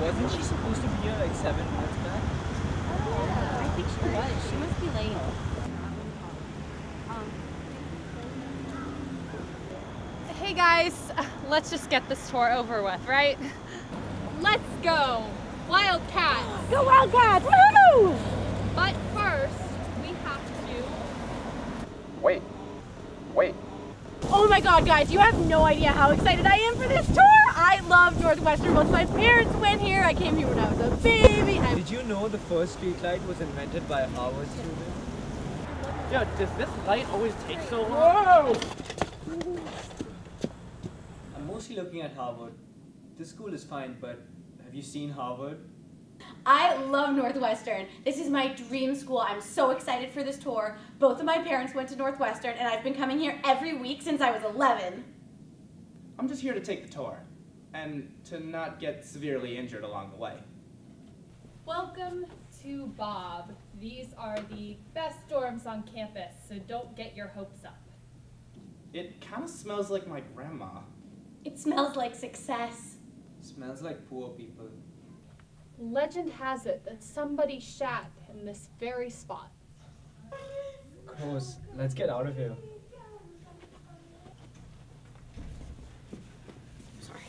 Wasn't she supposed to be here like seven minutes back? I think she was. She must be late. Um, hey guys, let's just get this tour over with, right? Let's go! Wildcats! Go Wildcats! Woo! But first, we have to. Wait. Wait. Oh my god, guys, you have no idea how excited I am for this tour! I love Northwestern. Both my parents went here. I came here when I was a baby. I'm Did you know the first street light was invented by a Harvard student? Yeah, does this light always take so long? I'm mostly looking at Harvard. This school is fine, but have you seen Harvard? I love Northwestern. This is my dream school. I'm so excited for this tour. Both of my parents went to Northwestern, and I've been coming here every week since I was 11. I'm just here to take the tour and to not get severely injured along the way. Welcome to Bobb. These are the best dorms on campus, so don't get your hopes up. It kind of smells like my grandma. It smells like success. Smells like poor people. Legend has it that somebody shat in this very spot. Gross. Let's get out of here. Sorry.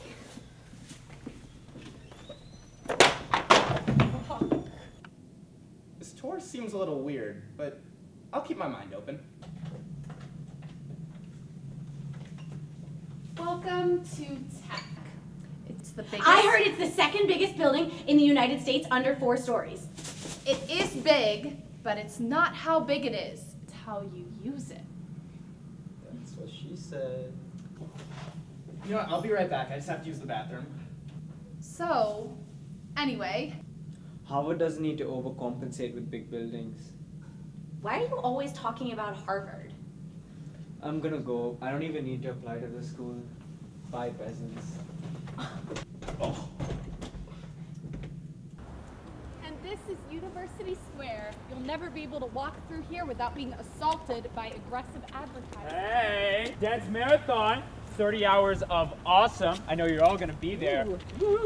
This tour seems a little weird, but I'll keep my mind open. Welcome to Tech. It's the biggest. I heard it's the second biggest building in the United States under four stories. It is big, but it's not how big it is. It's how you use it. That's what she said. You know what? I'll be right back. I just have to use the bathroom. So, anyway, Harvard doesn't need to overcompensate with big buildings. Why are you always talking about Harvard? I'm gonna go. I don't even need to apply to the school. Bye, peasants. And this is University Square. You'll never be able to walk through here without being assaulted by aggressive advertising. Hey, dance marathon. 30 hours of awesome. I know you're all gonna be there.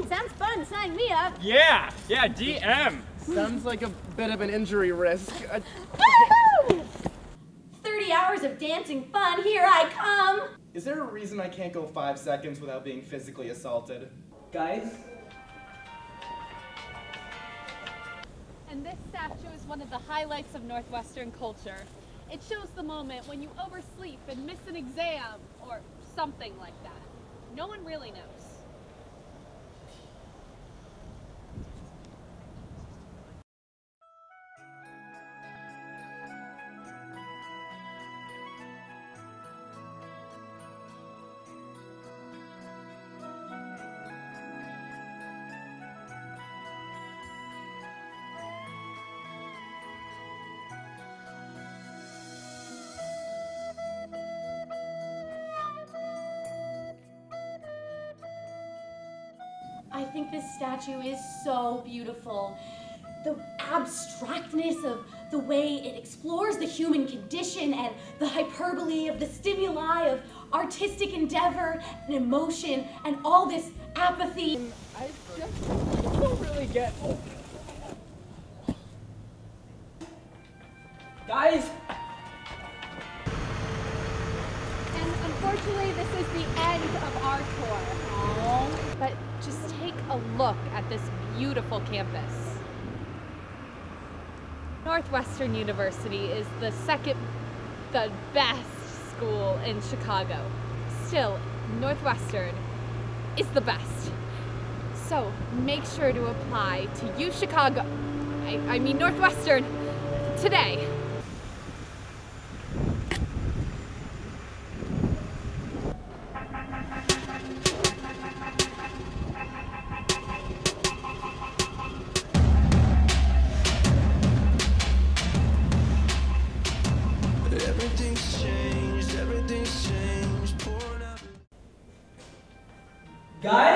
Sounds fun. Sign me up. Yeah, yeah, DM. Sounds like a bit of an injury risk. Uh, 30 hours of dancing fun. Here I come. Is there a reason I can't go five seconds without being physically assaulted? Guys, And this statue is one of the highlights of Northwestern culture. It shows the moment when you oversleep and miss an exam, or something like that. No one really knows. I think this statue is so beautiful. The abstractness of the way it explores the human condition and the hyperbole of the stimuli of artistic endeavor and emotion and all this apathy. I just don't really get. guys, And unfortunately, this is the end of our tour. But just take a look at this beautiful campus. Northwestern University is the second, the best school in Chicago. Still, Northwestern is the best. So make sure to apply to U Chicago, I, I mean Northwestern, today. Guys.